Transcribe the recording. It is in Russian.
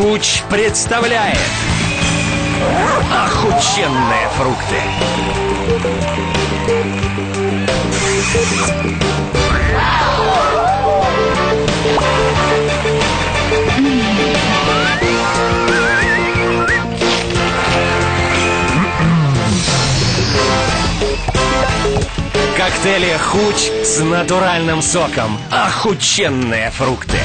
Хуч представляет Охученные фрукты Коктейли Хуч с натуральным соком. Охученные фрукты.